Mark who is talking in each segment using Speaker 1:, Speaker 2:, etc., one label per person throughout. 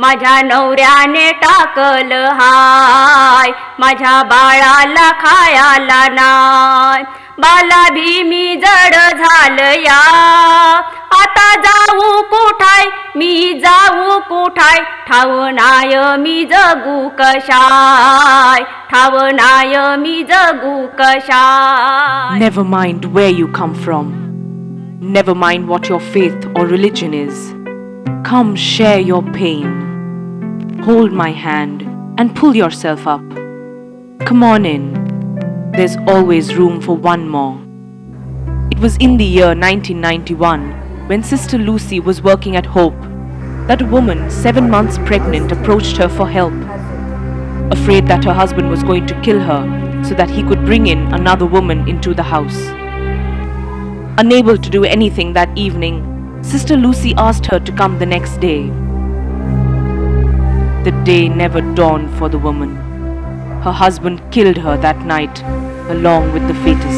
Speaker 1: माझ्या नवऱ्याने टाकल हाय. माझ्या बाळाला खायाला नाय बाला भी मी जड झाल या आता जाऊ कुठाय? मी जाऊ कुठाय? ठाव नाय मी जगू कशाय? ठाव नाय मी जगू कशा
Speaker 2: never mind where you come from never mind what your faith or religion is come share your pain Hold my hand and pull yourself up. Come on in. There's always room for one more. It was in the year 1991 when Sister Lucy was working at Hope that a woman seven months pregnant approached her for help. Afraid that her husband was going to kill her so that he could bring in another woman into the house. Unable to do anything that evening, Sister Lucy asked her to come the next day. The day never dawned for the woman. Her husband killed her that night, along with the fetus.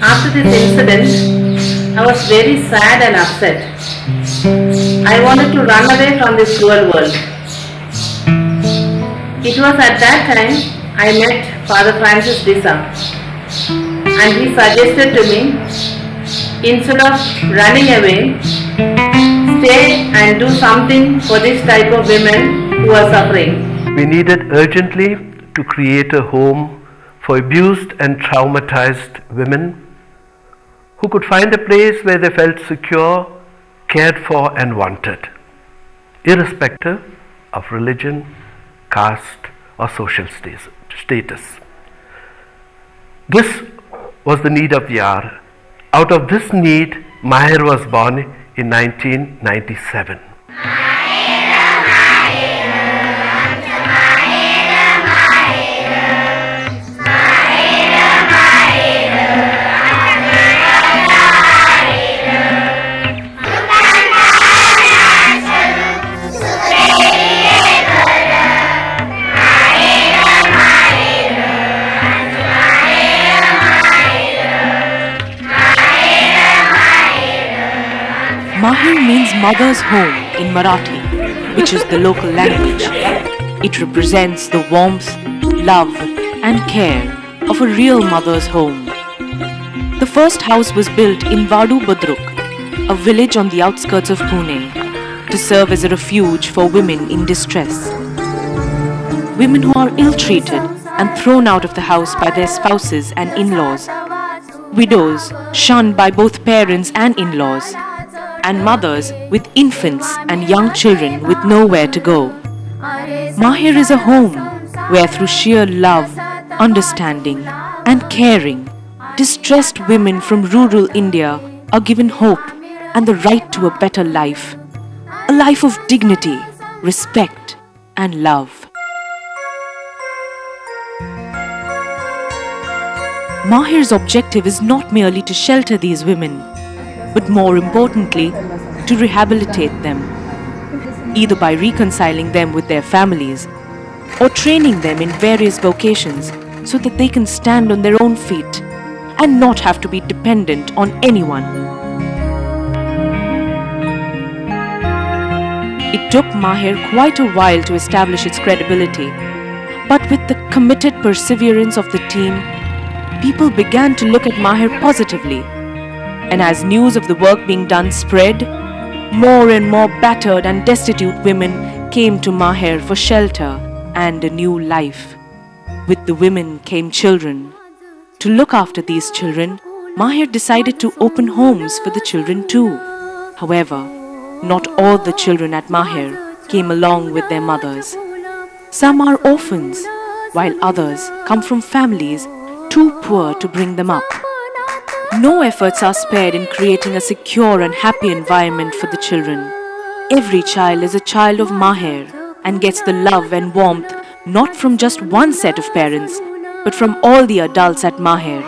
Speaker 3: After this incident, I was very sad and upset. I wanted to run away from this cruel world. It was at that time I met Father Francis D'Sa and he suggested to me instead of running away, stay and do something for this type of women who are suffering.
Speaker 4: We needed urgently to create a home for abused and traumatized women who could find a place where they felt secure, cared for, and wanted, irrespective of religion, caste, or social status. This was the need of the hour. Out of this need, Maher was born in 1997.
Speaker 2: Mother's home in Marathi, which is the local language. It represents the warmth, love, and care of a real mother's home. The first house was built in Vadhu Budruk, a village on the outskirts of Pune, to serve as a refuge for women in distress. Women who are ill treated and thrown out of the house by their spouses and in laws, widows shunned by both parents and in laws, and mothers with infants and young children with nowhere to go. Maher is a home where, through sheer love, understanding, and caring, distressed women from rural India are given hope and the right to a better life. A life of dignity, respect, and love. Maher's objective is not merely to shelter these women, but more importantly, to rehabilitate them, either by reconciling them with their families or training them in various vocations so that they can stand on their own feet and not have to be dependent on anyone. It took Maher quite a while to establish its credibility, but with the committed perseverance of the team, people began to look at Maher positively. And as news of the work being done spread, more and more battered and destitute women came to Maher for shelter and a new life. With the women came children. To look after these children, Maher decided to open homes for the children too. However, not all the children at Maher came along with their mothers. Some are orphans, while others come from families too poor to bring them up. No efforts are spared in creating a secure and happy environment for the children. Every child is a child of Maher and gets the love and warmth not from just one set of parents, but from all the adults at Maher.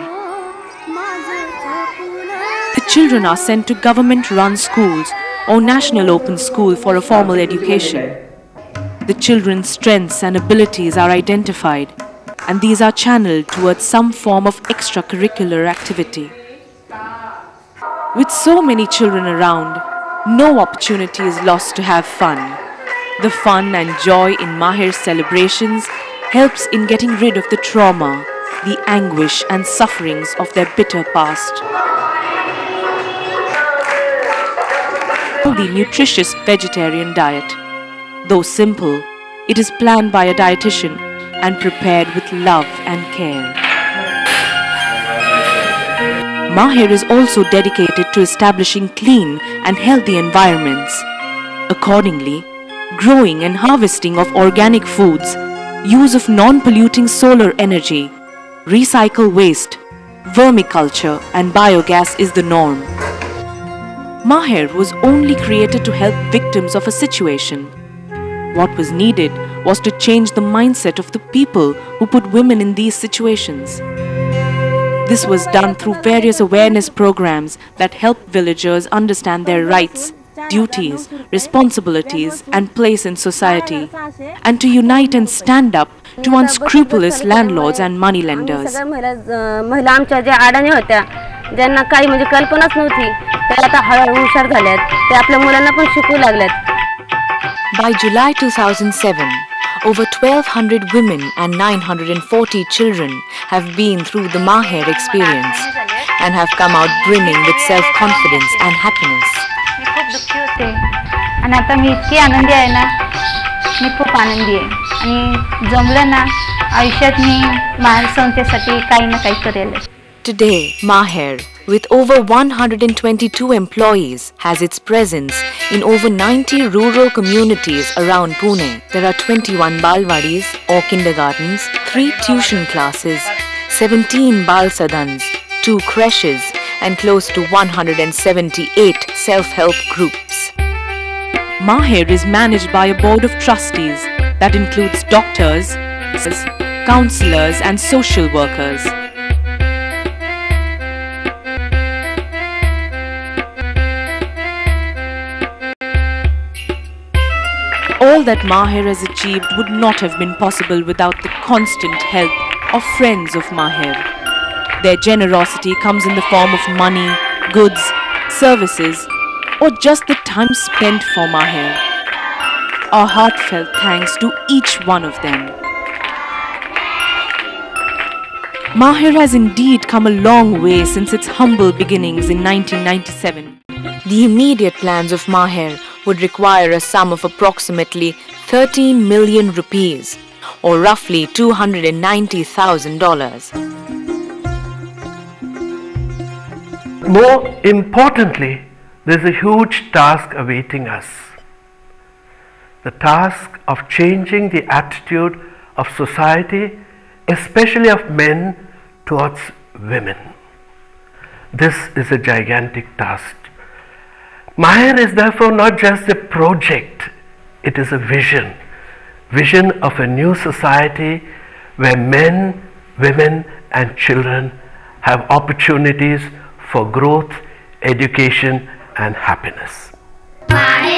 Speaker 2: The children are sent to government run schools or national open school for a formal education. The children's strengths and abilities are identified, and these are channeled towards some form of extracurricular activity. With so many children around, no opportunity is lost to have fun. The fun and joy in Maher's celebrations helps in getting rid of the trauma, the anguish and sufferings of their bitter past. The nutritious vegetarian diet. Though simple, it is planned by a dietitian and prepared with love and care. Maher is also dedicated to establishing clean and healthy environments. Accordingly, growing and harvesting of organic foods, use of non-polluting solar energy, recycle waste, vermiculture and biogas is the norm. Maher was only created to help victims of a situation. What was needed was to change the mindset of the people who put women in these situations. This was done through various awareness programs that help villagers understand their rights, duties, responsibilities, and place in society, and to unite and stand up to unscrupulous landlords and moneylenders.
Speaker 5: सगळ्या महिला अं, महिला आमच्या ज्या अडाणी होत्या ज्यांना काही म्हणजे कल्पनाच नव्हती त्या आता हळूहळू हुशार झाल्यात ते आपल्या मुलांना पण शिकवू लागल्यात
Speaker 6: By July 2007, over 1200 women and 940 children have been through the Maher experience and have come out brimming with self confidence and happiness.
Speaker 7: मी खूप दुःखी होते आणि आता मी इतकी आनंदी आहे ना मी खूप आनंदी आहे आणि जमलं ना आयुष्यात मी महान संस्थेसाठी काही ना काही करेल
Speaker 6: Today, Maher, with over 122 employees, has its presence in over 90 rural communities around Pune. There are 21 balwadis or kindergartens, 3 tuition classes, 17 bal sadans, 2 creches, and close to 178 self-help groups.
Speaker 2: Maher is managed by a board of trustees that includes doctors, counselors, and social workers. All that Maher has achieved would not have been possible without the constant help of friends of Maher. Their generosity comes in the form of money, goods, services, or just the time spent for Maher. Our heartfelt thanks to each one of them. Maher has indeed come a long way since its humble beginnings in 1997.
Speaker 6: The immediate plans of Maher would require a sum of approximately 13 million rupees or roughly $290,000.
Speaker 4: More importantly, there's a huge task awaiting us. The task of changing the attitude of society, especially of men, towards women. This is a gigantic task. Maher is therefore not just a project, it is a vision. Vision of a new society where men, women, and children have opportunities for growth, education, and happiness.
Speaker 8: Maher